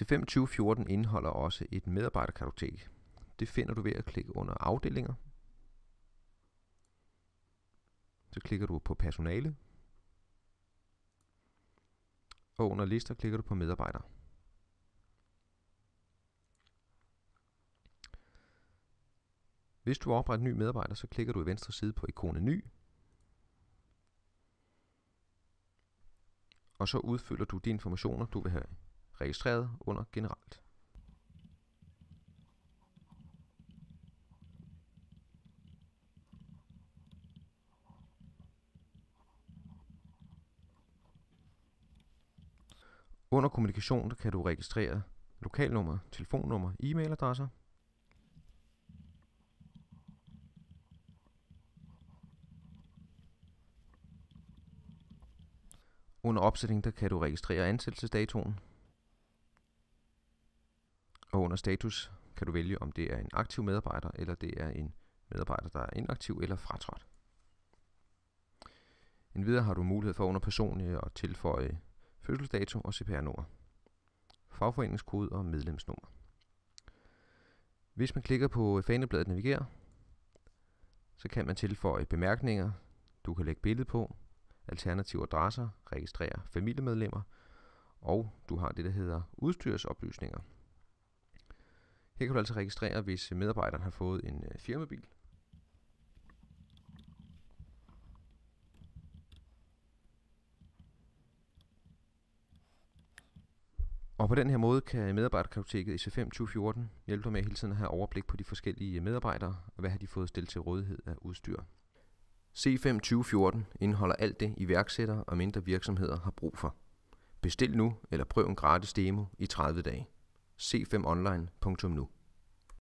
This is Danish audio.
C5 2014 indeholder også et medarbejderkartotek. Det finder du ved at klikke under afdelinger. Så klikker du på personale. Og under lister klikker du på medarbejdere. Hvis du opretter en ny medarbejder, så klikker du i venstre side på ikonet ny. Og så udfylder du de informationer, du vil have registreret under generelt. Under kommunikation kan du registrere lokalnummer, telefonnummer, e-mailadresser. Under opsætning der kan du registrere ansættelsesdatoen. Under status kan du vælge, om det er en aktiv medarbejder, eller det er en medarbejder, der er inaktiv eller fratrådt. Endvidere har du mulighed for under personlige at tilføje fødselsdato og CPR-nummer, fagforeningskode og medlemsnummer. Hvis man klikker på fanebladet Naviger, så kan man tilføje bemærkninger, du kan lægge billede på, alternative adresser, registrere familiemedlemmer, og du har det, der hedder udstyrsoplysninger. Her kan du altså registrere, hvis medarbejderen har fået en øh, firmabil, Og på den her måde kan medarbejderkartoteket i C5 2014 hjælpe dig med hele tiden at have overblik på de forskellige øh, medarbejdere, og hvad har de fået stillet til rådighed af udstyr. C5 2014 indeholder alt det, iværksættere og mindre virksomheder har brug for. Bestil nu eller prøv en gratis demo i 30 dage c5online.nu